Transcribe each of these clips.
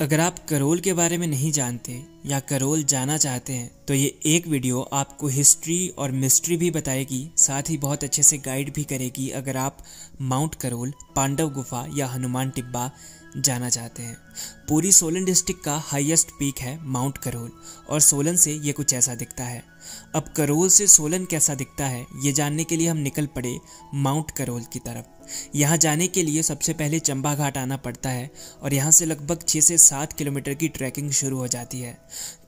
अगर आप करोल के बारे में नहीं जानते या करोल जाना चाहते हैं तो ये एक वीडियो आपको हिस्ट्री और मिस्ट्री भी बताएगी, साथ ही बहुत अच्छे से गाइड भी करेगी अगर आप माउंट करोल, पांडव गुफा या हनुमान टिब्बा जाना चाहते हैं। पूरी सोलन डिस्ट्रिक्ट का हाईएस्ट पीक है माउंट करोल, और सोलन से ये कुछ ऐसा दिखता है। अब करोल से सोलन कैसा दिखता है, ये जानने के लिए हम निकल पड़े माउंट करोल की तरफ़। यहाँ जाने के लिए सबसे पहले चंबा घाट आना पड़ता है और यहाँ से लगभग छः से सात किलोमीटर की ट्रैकिंग शुरू हो जाती है।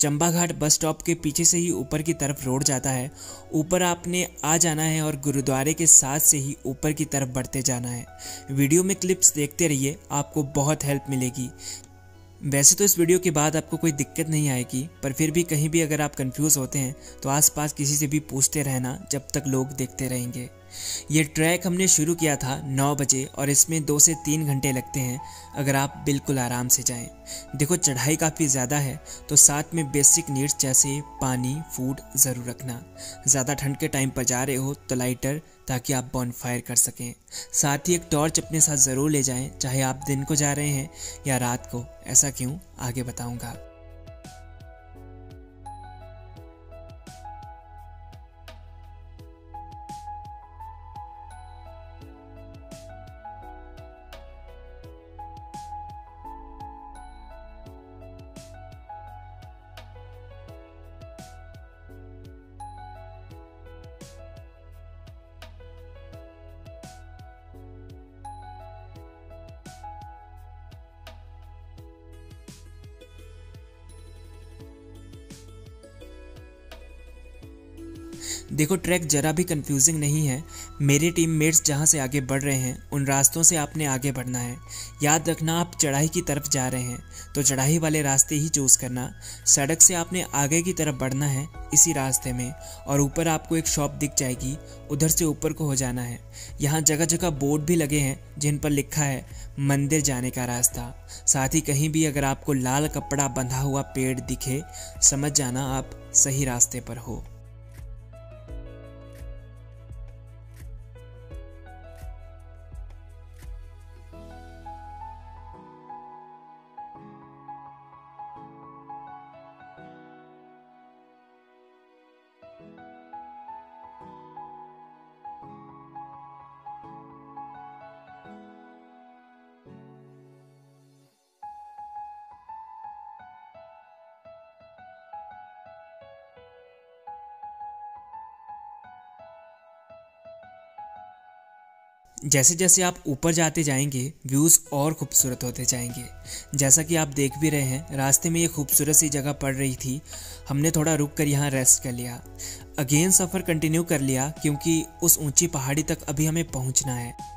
चंबा घाट बस स्टॉप के पीछे से ही ऊपर की तरफ़ रोड जाता है। ऊपर आपने आ जाना है और गुरुद्वारे के साथ से ही ऊपर की तरफ़ बढ़ते जाना है। वीडियो में क्लिप्स देखते रहिए, आपको बहुत हेल्प मिलेगी। वैसे तो इस वीडियो के बाद आपको कोई दिक्कत नहीं आएगी, पर फिर भी कहीं भी अगर आप कंफ्यूज होते हैं तो आसपास किसी से भी पूछते रहना जब तक लोग देखते रहेंगे। ये ट्रैक हमने शुरू किया था नौ बजे और इसमें दो से तीन घंटे लगते हैं, अगर आप बिल्कुल आराम से जाएँ। देखो चढ़ाई काफ़ी ज़्यादा है तो साथ में बेसिक नीड्स जैसे पानी, फ़ूड ज़रूर रखना। ज़्यादा ठंड के टाइम पर जा रहे हो तो लाइटर ताकि आप बॉन फायर कर सकें। साथ ही एक टॉर्च अपने साथ ज़रूर ले जाएँ, चाहे आप दिन को जा रहे हैं या रात को। ऐसा क्यों? आगे बताऊँगा। देखो, ट्रैक जरा भी कंफ्यूजिंग नहीं है। मेरे टीम मेट्स जहाँ से आगे बढ़ रहे हैं, उन रास्तों से आपने आगे बढ़ना है। याद रखना, आप चढ़ाई की तरफ़ जा रहे हैं। तो चढ़ाई वाले रास्ते ही चूज़ करना। सड़क से आपने आगे की तरफ़ बढ़ना है, इसी रास्ते में। और ऊपर आपको एक शॉप दिख जाएगी, उधर से ऊपर को हो जाना है। यहाँ जगह जगह बोर्ड भी लगे हैं, जिन पर लिखा है, मंदिर जाने का रास्ता। साथ ही कहीं भी अगर आपको लाल कपड़ा बंधा हुआ पेड़ दिखे, समझ जाना आप सही रास्ते पर हो। जैसे जैसे आप ऊपर जाते जाएँगे व्यूज़ और खूबसूरत होते जाएँगे। जैसा कि आप देख भी रहे हैं, रास्ते में ये खूबसूरत सी जगह पड़ रही थी। हमने थोड़ा रुक कर यहाँ रेस्ट कर लिया। अगेन सफ़र कंटिन्यू कर लिया, क्योंकि उस ऊँची पहाड़ी तक अभी हमें पहुँचना है।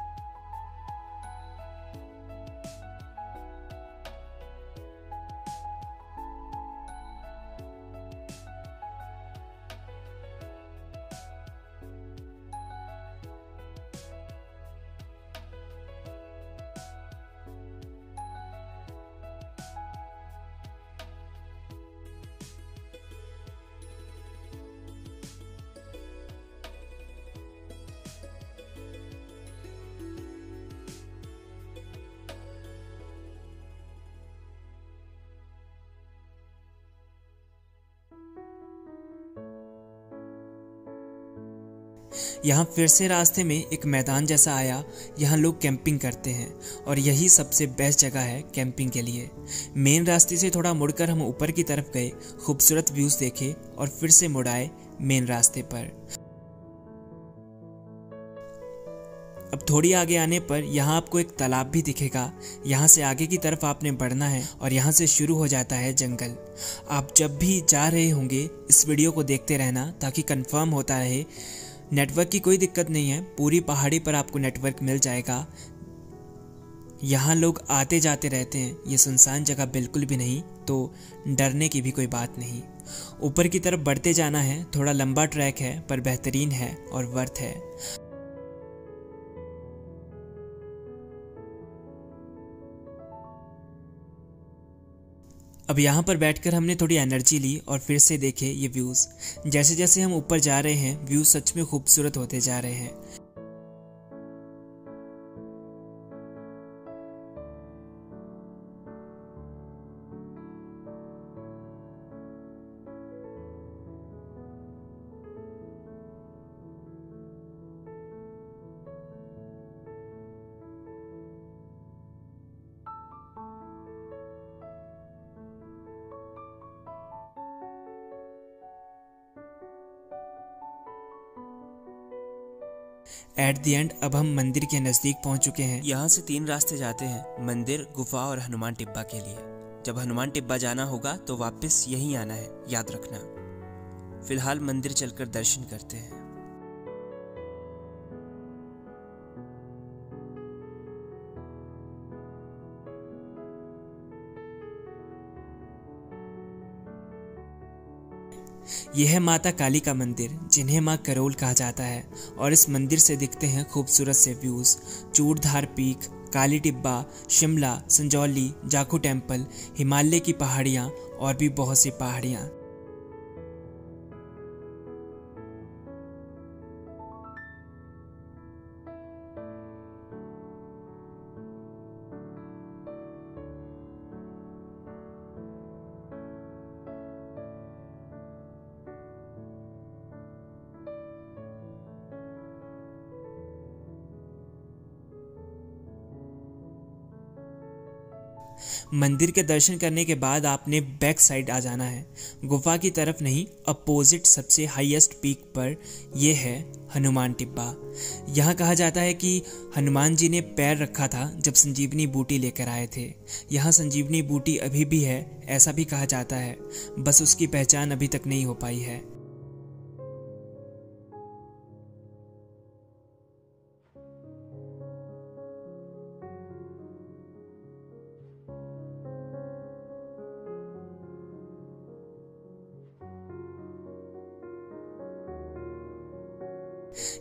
यहाँ फिर से रास्ते में एक मैदान जैसा आया, यहाँ लोग कैंपिंग करते हैं और यही सबसे बेस्ट जगह है कैंपिंग के लिए। मेन रास्ते से थोड़ा मुड़कर हम ऊपर की तरफ़ गए, खूबसूरत व्यूज़ देखे और फिर से मुड़ आए मेन रास्ते पर। अब थोड़ी आगे आने पर यहाँ आपको एक तालाब भी दिखेगा। यहाँ से आगे की तरफ़ आपने बढ़ना है और यहाँ से शुरू हो जाता है जंगल। आप जब भी जा रहे होंगे, इस वीडियो को देखते रहना ताकि कंफर्म होता रहे नेटवर्क की कोई दिक्कत नहीं है। पूरी पहाड़ी पर आपको नेटवर्क मिल जाएगा। यहाँ लोग आते जाते रहते हैं। ये सुनसान जगह बिल्कुल भी नहीं तो डरने की भी कोई बात नहीं। ऊपर की तरफ़ बढ़ते जाना है। थोड़ा लंबा ट्रैक है, पर बेहतरीन है और वर्थ है। अब यहाँ पर बैठकर हमने थोड़ी एनर्जी ली और फिर से देखे ये व्यूज़। जैसे जैसे हम ऊपर जा रहे हैं, व्यूज़ सच में खूबसूरत होते जा रहे हैं। एट दी एंड अब हम मंदिर के नज़दीक पहुँच चुके हैं। यहाँ से तीन रास्ते जाते हैं, मंदिर, गुफा और हनुमान टिब्बा के लिए। जब हनुमान टिब्बा जाना होगा तो वापस यहीं आना है, याद रखना। फ़िलहाल मंदिर चलकर दर्शन करते हैं। यह है माता काली का मंदिर, जिन्हें माँ करोल कहा जाता है। और इस मंदिर से दिखते हैं खूबसूरत से views Churdhar peak, Kali Tibba, Shimla, Sanjauli, Jakhu temple Himalaya की पहाड़ियाँ और भी बहुत सी पहाड़ियाँ। मंदिर के दर्शन करने के बाद आपने बैक साइड आ जाना है। गुफा की तरफ़ नहीं अपोजिट सबसे हाईएस्ट पीक पर यह है हनुमान टिब्बा। यहाँ कहा जाता है कि हनुमान जी ने पैर रखा था जब संजीवनी बूटी लेकर आए थे। यहाँ संजीवनी बूटी अभी भी है, ऐसा भी कहा जाता है। बस उसकी पहचान अभी तक नहीं हो पाई है।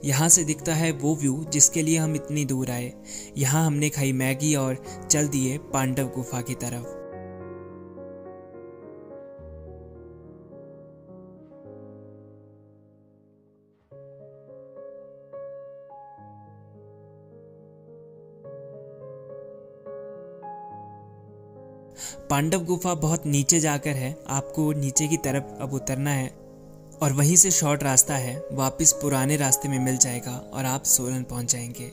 यहाँ से दिखता है वो व्यू जिसके लिए हम इतनी दूर आए। यहाँ हमने खाई मैगी और चल दिए पांडव गुफा की तरफ़। पांडव गुफा बहुत नीचे जाकर है। आपको नीचे की तरफ़ अब उतरना है। और वहीं से शॉर्ट रास्ता है, वापस पुराने रास्ते में मिल जाएगा और आप सोलन पहुँच जाएँगे।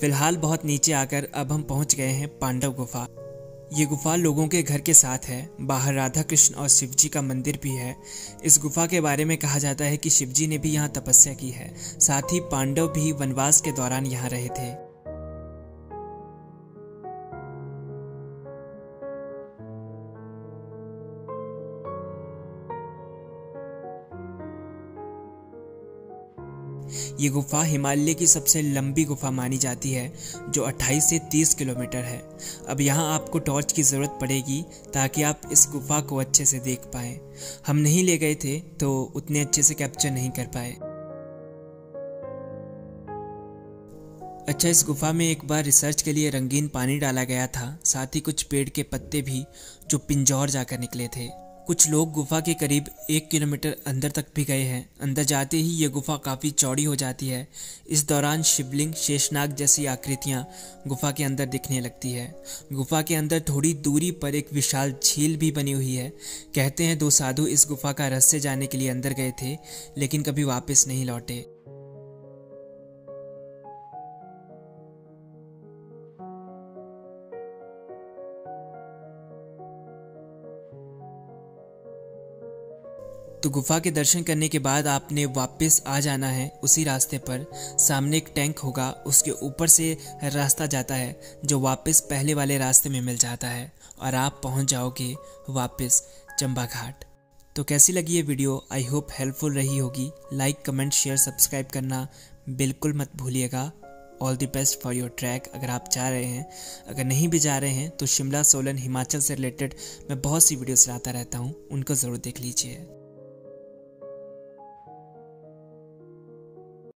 फ़िलहाल बहुत नीचे आकर अब हम पहुँच गए हैं पांडव गुफा। ये गुफा लोगों के घर के साथ है। बाहर राधा कृष्ण और शिव जी का मंदिर भी है। इस गुफा के बारे में कहा जाता है कि शिव जी ने भी यहाँ तपस्या की है। साथ ही पांडव भी वनवास के दौरान यहाँ रहे थे। ये गुफा हिमालय की सबसे लंबी गुफा मानी जाती है, जो 28 से 30 किलोमीटर है। अब यहाँ आपको टॉर्च की ज़रूरत पड़ेगी ताकि आप इस गुफा को अच्छे से देख पाए। हम नहीं ले गए थे तो उतने अच्छे से कैप्चर नहीं कर पाए। अच्छा इस गुफा में एक बार रिसर्च के लिए रंगीन पानी डाला गया था, साथ ही कुछ पेड़ के पत्ते भी, जो पिंजौर जाकर निकले थे। कुछ लोग गुफा के करीब एक किलोमीटर अंदर तक भी गए हैं। अंदर जाते ही ये गुफा काफ़ी चौड़ी हो जाती है। इस दौरान शिवलिंग, शेषनाग जैसी आकृतियाँ गुफा के अंदर दिखने लगती है। गुफा के अंदर थोड़ी दूरी पर एक विशाल झील भी बनी हुई है। कहते हैं दो साधु इस गुफा का रहस्य जाने के लिए अंदर गए थे, लेकिन कभी वापस नहीं लौटे। तो गुफा के दर्शन करने के बाद आपने वापस आ जाना है उसी रास्ते पर। सामने एक टैंक होगा, उसके ऊपर से रास्ता जाता है, जो वापस पहले वाले रास्ते में मिल जाता है, और आप पहुँच जाओगे वापस चंबा घाट तो कैसी लगी ये वीडियो? आई होप हेल्पफुल रही होगी। लाइक, कमेंट, शेयर, सब्सक्राइब करना बिल्कुल मत भूलिएगा। All the best for your track. अगर आप जा रहे हैं, अगर नहीं भी जा रहे हैं तो शिमला सोलन हिमाचल से रिलेटेड मैं बहुत सी वीडियोस लाता रहता हूँ, उनको ज़रूर देख लीजिए।